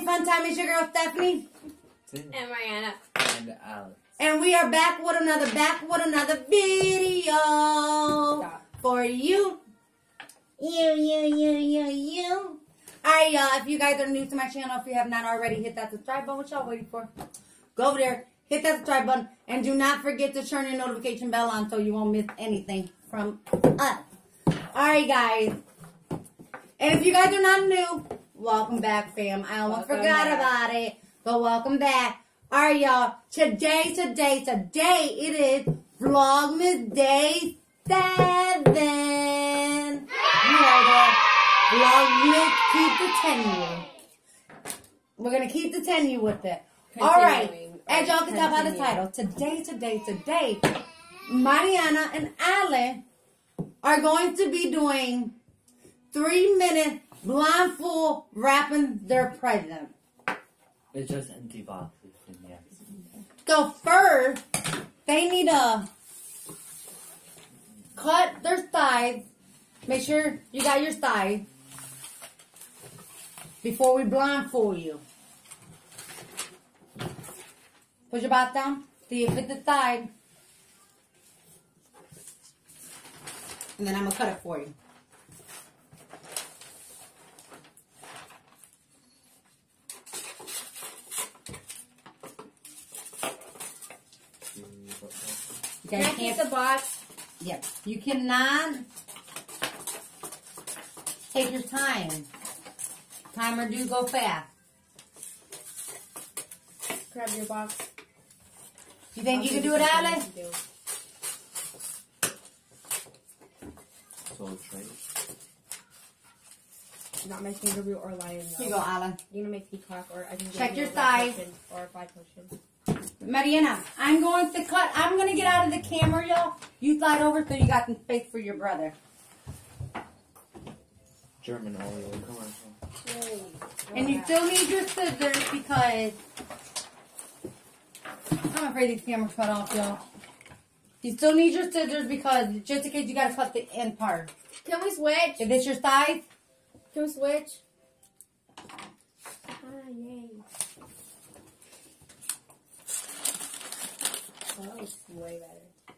family fun time? It's your girl Stephanie. And Mariana. And Alex. And we are back with another back with another video Stop. for you. You, you, you, you, you. Alright, y'all. If you guys are new to my channel, if you have not already, hit that subscribe button. What y'all waiting for? Go over there, hit that subscribe button, and do not forget to turn your notification bell on so you won't miss anything from us. Alright, guys. And if you guys are not new, welcome back, fam. I almost Welcome forgot back. about it, but welcome back. Alright, y'all. Today, today, today, it is Vlogmas Day 7. You heard it. Vlogmas keep the 10 We're going to keep the 10 with it. Continuing. As y'all can tell by the title, today, today, today, Mariana and Alan are going to be doing three minute blindfold wrapping their present. It's just empty boxes. Yes. So first, they need to cut their thighs. Make sure you got your thighs before we blindfold you. Put your butt down. See if it's the thigh. And then I'm gonna cut it for. You Can guys I keep the box? Yep. You cannot take your time. Timer do go fast. Grab your box. You think I'll you can do it, Alice? So. Not my finger kangaroo or lion. Here you go, Alan. You're gonna make peacock or I can Check your thighs. Or a black potion. Mariana, I'm going to cut. I'm going to get out of the camera, y'all. You slide over so you got some space for your brother. German oil commercial. And you still need your scissors because I'm afraid these cameras cut off, y'all. You still need your scissors because just in case you got to cut the end part. Can we switch? Is this your thighs, Can we switch? Ah, yay. Oh, it's way better.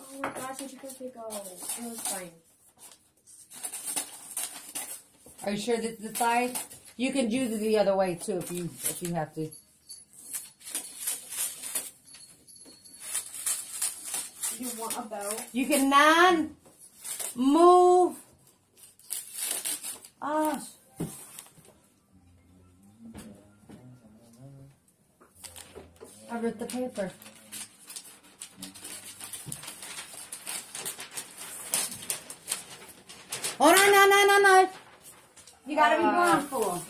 Oh my gosh, took a pickle. It was fine. Are you sure this is the size? You can do it the other way too if you if you have to. You want a bow? You cannot move. Ah. I ripped the paper. Oh no no no no no! You gotta be Uh. blindfold.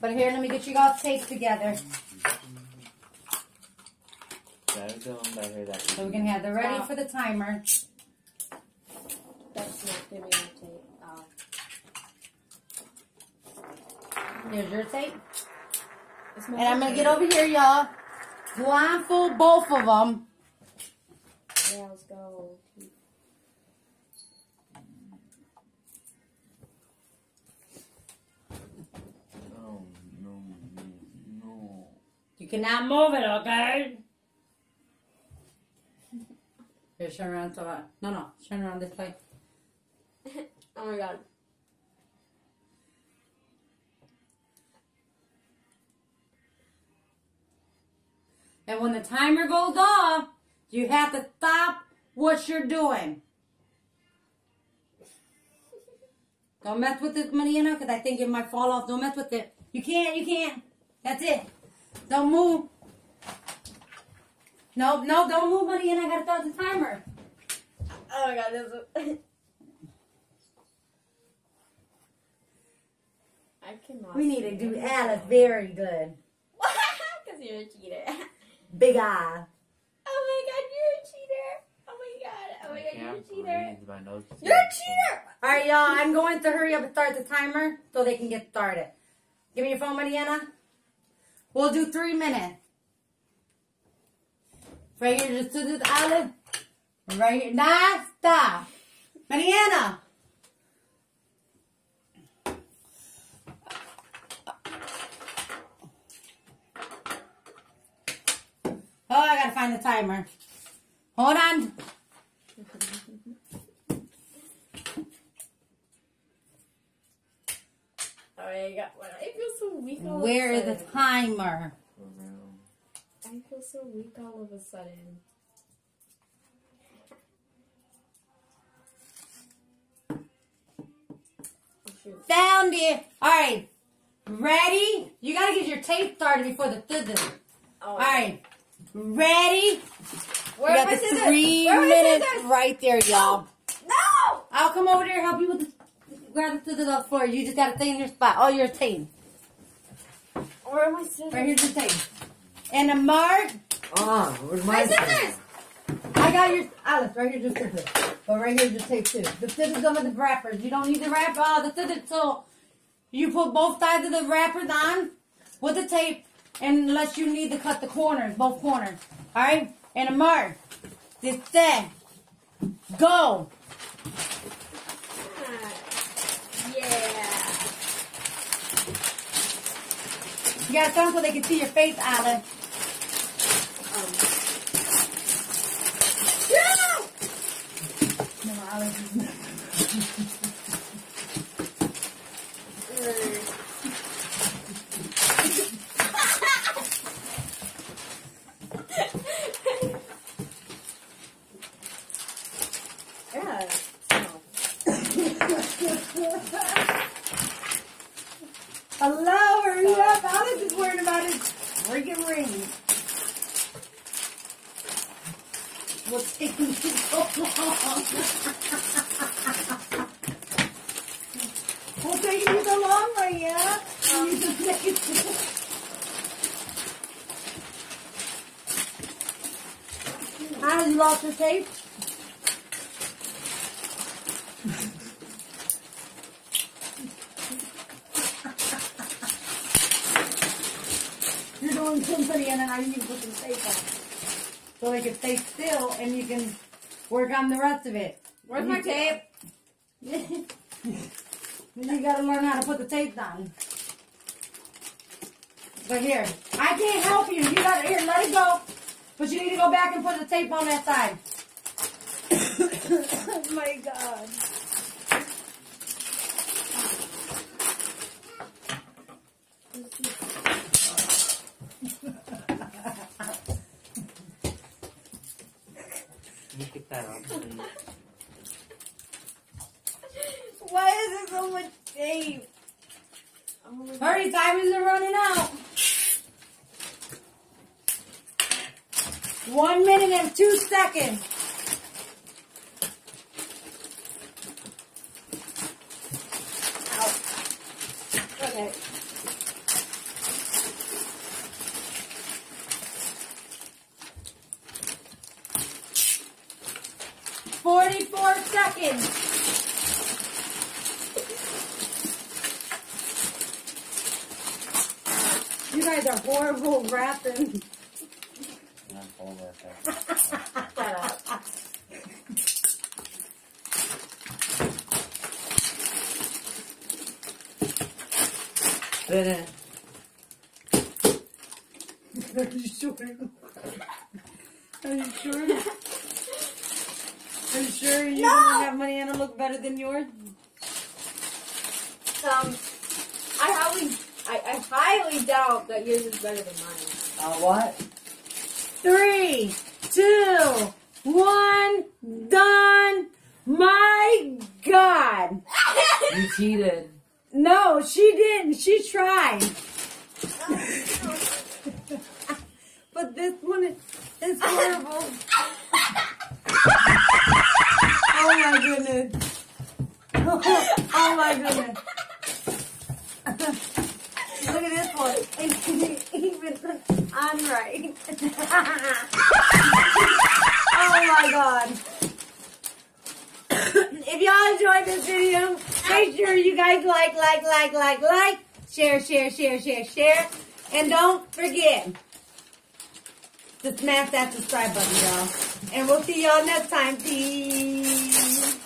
But here, let me get you all taped together. That is the one that I. So we can have the ready for the timer. That's not giving me tape. Here's your tape. And I'm gonna get over here, y'all. Blindfold both of them. Yeah, let's go. No, no, no. You cannot move it, okay? Here, turn around so I, no, no, turn around this way. Oh my god. And when the timer goes off, you have to stop what you're doing. Don't mess with this, Mariana, because I think it might fall off. Don't mess with it. You can't, you can't. That's it. Don't move. No, no, don't move, Mariana. I gotta start the timer. Oh my god, this is. I cannot. We need to do. Alice very good. Because you're a cheater. Big eye. Oh my god, you're a cheater. Oh my god. Oh my god, you're a cheater. My nose You're a cheater. All right, y'all. I'm going to hurry up and start the timer so they can get started. Give me your phone, Mariana. We'll do three minutes. Right here, just do this, Alice. Right here. Nah, stop. Mariana. Oh, gotta find the timer. Hold on. Alright, I got one. I feel so weak all Where of is a the timer? I feel so weak all of a sudden. Oh. Found it. All right. Ready? You gotta get your tape started before the thither. Oh, All right. Ready? Where you got the scissors? three Where minutes scissors? right there, y'all. No! I'll come over there and help you with the grab the scissors up for you. You just gotta stay in your spot. Oh, your tape. Where are my scissors? Right here's your tape. And a mark. Ah, where's My my scissors! I got your Alice. Right here's your scissors. But right here's your tape too. The scissors come with the wrappers. You don't need the wrapper. Uh, the scissors. So you put both sides of the wrappers on with the tape, unless you need to cut the corners, both corners. All right. And a mark. This set. Go. Yeah. You gotta so they can see your face, Alice. Um. No, Alice is yeah. Hello, hurry up. Alex is worried about his freaking ring. What's taking you so long? What's taking you so long, Maria? You just make it- you lost your tape? You're doing symphony and then I need to put some tape on. So they can stay still and you can work on the rest of it. Where's my tape? you gotta learn how to put the tape on. But here, I can't help you. You gotta, here, let it go. But you need to go back and put the tape on that side. oh my god. Can you pick that up, please? Why is there so much tape? Oh my God. Hurry, timers are running out. One minute and two seconds. Oh. Okay. Forty-four seconds. Guys are horrible rapping. Shut up. Fit. Are you sure? Are you sure? Are you sure you No! don't have money and it look better than yours? Um, I highly, I, I highly doubt that yours is better than mine. Uh, what? Three, two, one, done. My God. You cheated. No, she didn't. She tried. but this one is, is horrible. oh my goodness. oh my goodness. Look at this one. It's even on right. oh my god. if y'all enjoyed this video, make sure you guys like, like, like, like, like, share, share, share, share, share. And don't forget to smash that subscribe button, y'all. And we'll see y'all next time. Peace.